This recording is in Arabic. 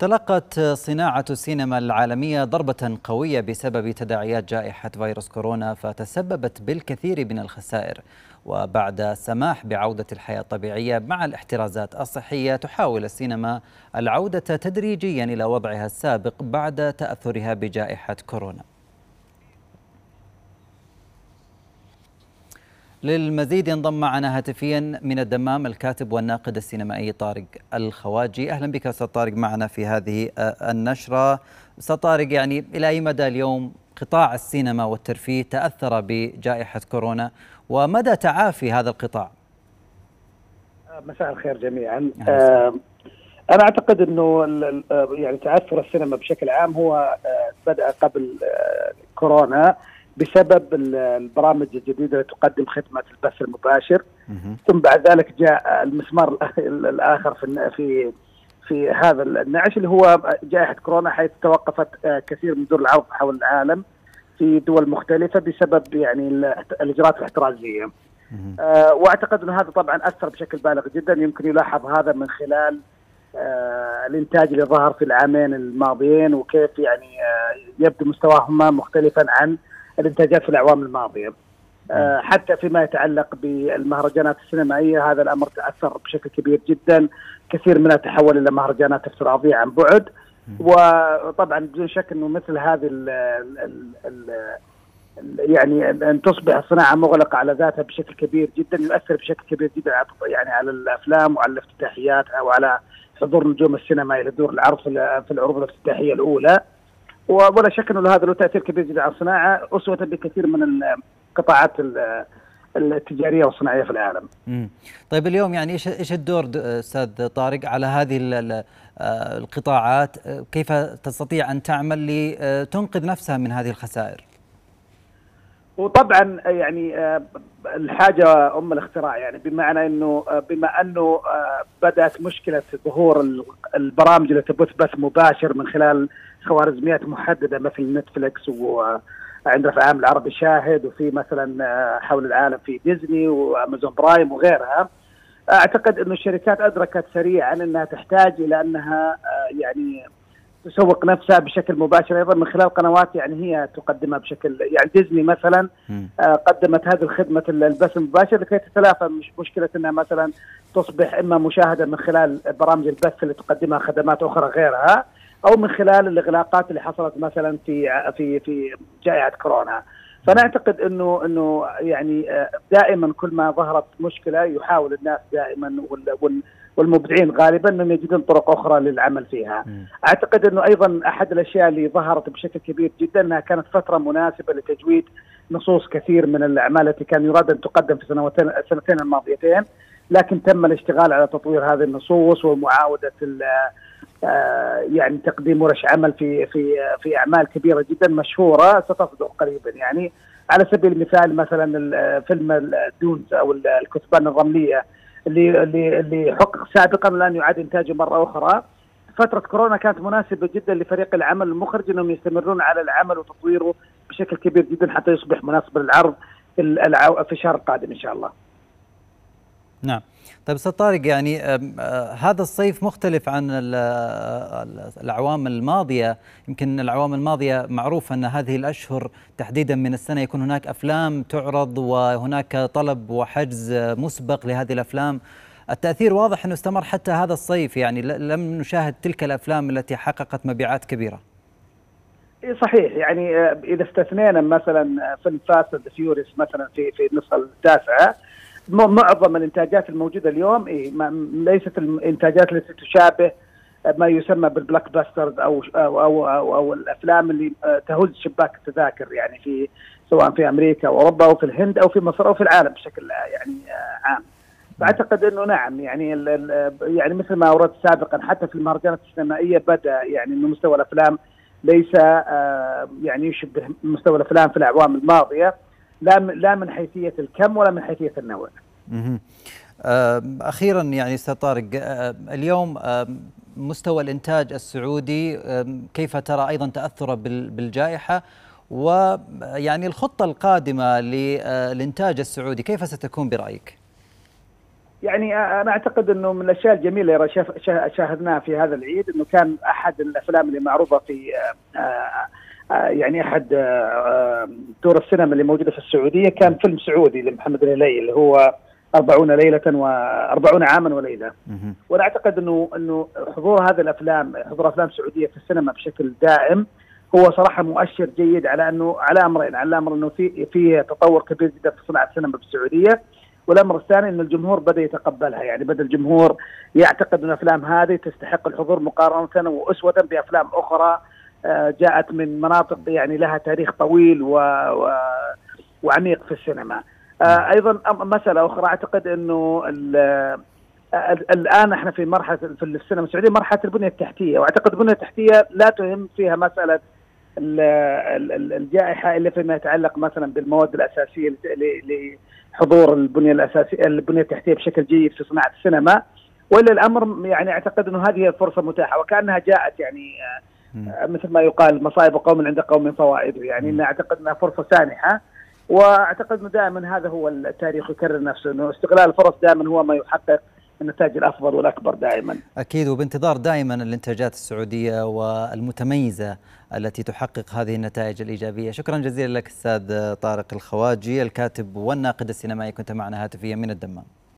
تلقت صناعة السينما العالمية ضربة قوية بسبب تداعيات جائحة فيروس كورونا فتسببت بالكثير من الخسائر. وبعد السماح بعودة الحياة الطبيعية مع الاحترازات الصحية تحاول السينما العودة تدريجيا إلى وضعها السابق بعد تأثرها بجائحة كورونا. للمزيد ينضم معنا هاتفيا من الدمام الكاتب والناقد السينمائي طارق الخواجي. أهلا بك أستاذ طارق معنا في هذه النشرة. أستاذ طارق يعني إلى أي مدى اليوم قطاع السينما والترفيه تأثر بجائحة كورونا؟ ومدى تعافي هذا القطاع؟ مساء الخير جميعا. آه أنا أعتقد إنه يعني تعثر السينما بشكل عام هو بدأ قبل كورونا. بسبب البرامج الجديدة اللي تقدم خدمة البث المباشر. ثم بعد ذلك جاء المسمار الآخر في في في هذا النعش اللي هو جائحة كورونا حيث توقفت كثير من دور العرض حول العالم في دول مختلفة بسبب يعني الإجراءات الاحترازية. آه وأعتقد انه هذا طبعا أثر بشكل بالغ جدا. يمكن يلاحظ هذا من خلال آه الإنتاج اللي ظهر في العامين الماضيين وكيف يعني آه يبدو مستواهما مختلفا عن الانتاجات في الأعوام الماضية. أه حتى فيما يتعلق بالمهرجانات السينمائيه هذا الأمر تأثر بشكل كبير جدا، كثير منها تحول إلى مهرجانات افتراضيه عن بعد وطبعا بدون شك إنه مثل هذه ال ال ال يعني أن تصبح الصناعه مغلقة على ذاتها بشكل كبير جدا يؤثر بشكل كبير جدا يعني على الأفلام وعلى الافتتاحيات أو على حضور نجوم السينما إلى دور العرض في العروض الافتتاحية الأولى. ولا شك إنه هذا له تأثير كبير جدا على الصناعة أسوة بكثير من القطاعات التجارية والصناعية في العالم. طيب اليوم يعني إيش إيش الدور أستاذ طارق على هذه القطاعات كيف تستطيع أن تعمل لتنقذ نفسها من هذه الخسائر؟ وطبعا يعني الحاجة أم الاختراع يعني بمعنى إنه بما أنه بدأت مشكلة ظهور البرامج اللي تبث بث مباشر من خلال خوارزميات محددة مثل نتفلكس وعندنا في العالم العربي شاهد وفي مثلا حول العالم في ديزني وأمازون برايم وغيرها. أعتقد إنه الشركات أدركت سريعا إنها تحتاج إلى أنها يعني تسوق نفسها بشكل مباشر أيضا من خلال قنوات يعني هي تقدمها بشكل يعني ديزني مثلا قدمت هذه الخدمة البث المباشر لكي تتلافى مش مشكلة إنها مثلا تصبح إما مشاهدة من خلال برامج البث اللي تقدمها خدمات أخرى غيرها أو من خلال الإغلاقات اللي حصلت مثلا في في في جائحة كورونا. فانا اعتقد إنه إنه يعني دائما كل ما ظهرت مشكلة يحاول الناس دائما والمبدعين غالبا أنهم يجدون طرق أخرى للعمل فيها. م. أعتقد أنه أيضا أحد الأشياء اللي ظهرت بشكل كبير جدا أنها كانت فترة مناسبة لتجويد نصوص كثير من الأعمال التي كان يراد أن تقدم في سنوتين السنتين الماضيتين لكن تم الاشتغال على تطوير هذه النصوص ومعاودة آه يعني تقديم ورش عمل في في في أعمال كبيرة جدا مشهورة ستصدر قريبا يعني على سبيل المثال مثلا فيلم الدونز أو الكثبان الرملية اللي اللي حقق سابقا الان يعاد إنتاجه مرة أخرى فترة كورونا كانت مناسبة جدا لفريق العمل المخرج إنهم يستمرون على العمل وتطويره بشكل كبير جدا حتى يصبح مناسب للعرض في الشهر القادم إن شاء الله. نعم. طيب أستاذ طارق يعني هذا الصيف مختلف عن الأعوام الماضية. يمكن الأعوام الماضية معروف أن هذه الأشهر تحديدا من السنة يكون هناك أفلام تعرض وهناك طلب وحجز مسبق لهذه الأفلام. التأثير واضح أنه استمر حتى هذا الصيف يعني لم نشاهد تلك الأفلام التي حققت مبيعات كبيرة. صحيح. يعني إذا استثنينا مثلا فيلم Fast Furious مثلا في في النسخة التاسعة معظم الإنتاجات الموجودة اليوم إيه ليست الانتاجات التي تشابه ما يسمى بال blockbusters أو أو أو, أو, أو الأفلام اللي تهز شباك التذاكر يعني في سواء في أمريكا واوروبا أو في الهند أو في مصر أو في العالم بشكل يعني عام. فأعتقد إنه نعم يعني يعني مثل ما أوردت سابقا حتى في المهرجانات السينمائية بدأ يعني إنه مستوى الأفلام ليس يعني يشبه مستوى الأفلام في الأعوام الماضية لا لا من حيثية الكم ولا من حيثية النوع. أخيرا يعني أستاذ طارق اليوم مستوى الإنتاج السعودي كيف ترى أيضا تأثره بالجائحة ويعني الخطة القادمة للانتاج السعودي كيف ستكون برأيك؟ يعني أنا أعتقد إنه من الأشياء الجميلة اللي شاهدناها في هذا العيد إنه كان أحد الأفلام اللي معروضه في يعني أحد دور السينما اللي موجودة في السعودية كان فيلم سعودي لمحمد الهلي اللي هو 40 ليلة و40 عاما وليلة. وأنا أعتقد إنه إنه حضور هذه الأفلام حضور أفلام سعودية في السينما بشكل دائم هو صراحة مؤشر جيد على إنه على امرين على أمر إنه في في تطور كبير جدا في صناعة السينما بالسعودية. والأمر الثاني إن الجمهور بدأ يتقبلها يعني بدأ الجمهور يعتقد إن الأفلام هذه تستحق الحضور مقارنة وأسوة بأفلام أخرى جاءت من مناطق يعني لها تاريخ طويل و, و وعميق في السينما. أيضا مسألة أخرى. أعتقد إنه الآن إحنا في مرحلة في السينما السعودية مرحلة البنية التحتية. وأعتقد البنية التحتية لا تهم فيها مسألة الجائحة إلا فيما يتعلق مثلا بالمواد الأساسية لحضور البنية الاساسيه البنية التحتية بشكل جيد في صناعة السينما. والا الأمر يعني أعتقد إنه هذه الفرصة متاحة. وكأنها جاءت يعني مثل ما يقال مصائب قوم عند قوم فوائد. يعني إن أعتقد إنها فرصة سانحة وأعتقد إنه دائما هذا هو التاريخ يكرر نفسه إنه استغلال الفرص دائما هو ما يحقق النتائج الأفضل والأكبر دائما. أكيد وبانتظار دائما الإنتاجات السعودية والمتميزة التي تحقق هذه النتائج الإيجابية، شكرا جزيلا لك أستاذ طارق الخواجي الكاتب والناقد السينمائي. كنت معنا هاتفيا من الدمام.